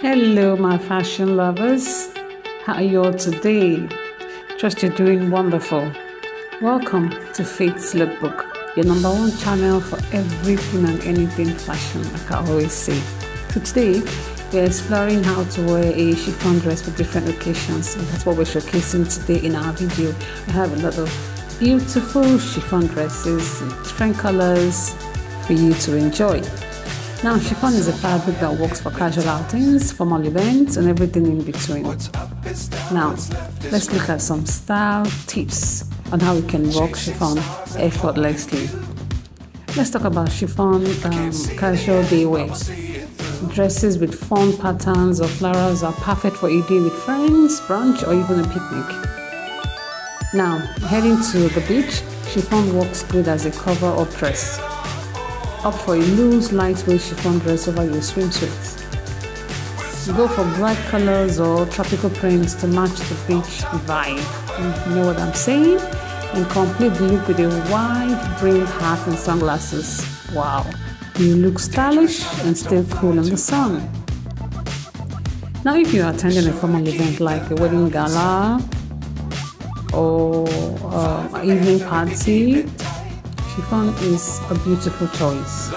Hello, my fashion lovers. How are you all today? Trust you're doing wonderful. Welcome to Faith's Lookbook, your number one channel for everything and anything fashion, like I always say. So today, we're exploring how to wear a chiffon dress for different occasions, and that's what we're showcasing today in our video. We have a lot of beautiful chiffon dresses in different colors for you to enjoy. Now, chiffon is a fabric that works for casual outings, formal events, and everything in between. Now, let's look at some style tips on how we can rock chiffon effortlessly. Let's talk about chiffon um, casual day wear. Dresses with fun patterns or florals are perfect for a day with friends, brunch, or even a picnic. Now, heading to the beach, chiffon works good as a cover up dress opt for a loose, lightweight chiffon dress over your swimsuit. Go for bright colors or tropical prints to match the beach vibe. You know what I'm saying? And complete the look with a wide brimmed hat and sunglasses. Wow, you look stylish and still cool in the sun. Now, if you're attending a formal event like a wedding gala or uh, evening party, chiffon is a beautiful choice.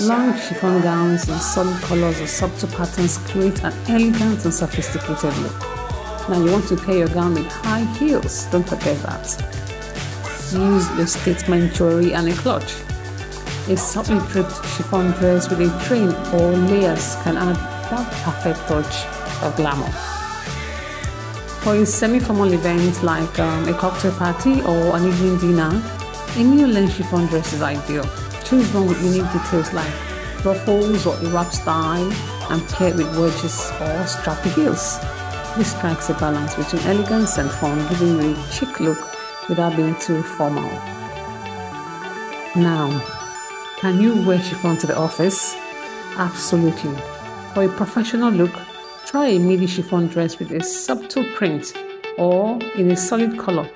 Long chiffon gowns in solid colors or subtle patterns create an elegant and sophisticated look. Now you want to pair your gown with high heels, don't forget that. Use your statement jewelry and a clutch. A softly draped chiffon dress with a train or layers can add that perfect touch of glamour. For a semi-formal event like um, a cocktail party or an evening dinner, a new length chiffon dress is ideal. Choose one with unique details like ruffles or a wrap style and pair it with wedges or strappy heels. This strikes a balance between elegance and fun, giving you a chic look without being too formal. Now, can you wear chiffon to the office? Absolutely. For a professional look, try a midi chiffon dress with a subtle print or in a solid color.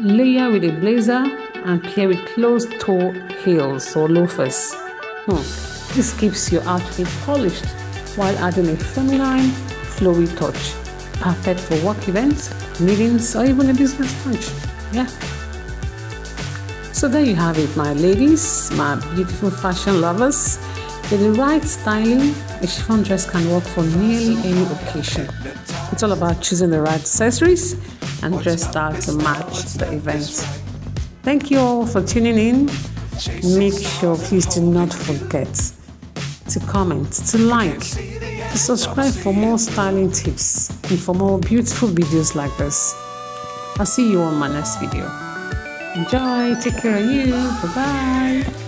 Layer with a blazer and pair with closed toe heels or loafers. Hmm. This keeps your outfit polished while adding a feminine, flowy touch. Perfect for work events, meetings, or even a business lunch. Yeah. So there you have it, my ladies, my beautiful fashion lovers. With the right styling, a chiffon dress can work for nearly any occasion. It's all about choosing the right accessories and dress style to match the event. Thank you all for tuning in. Make sure, please do not forget to comment, to like, to subscribe for more styling tips and for more beautiful videos like this. I'll see you on my next video. Enjoy, take care of you, bye bye.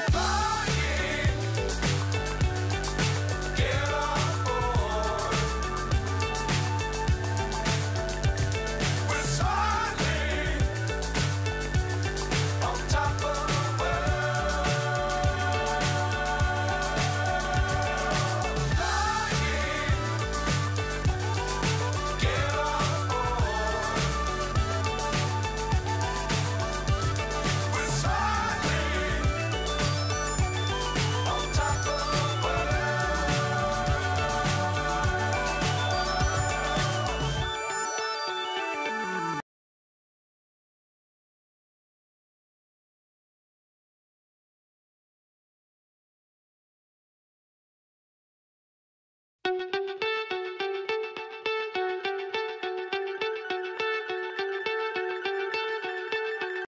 thank you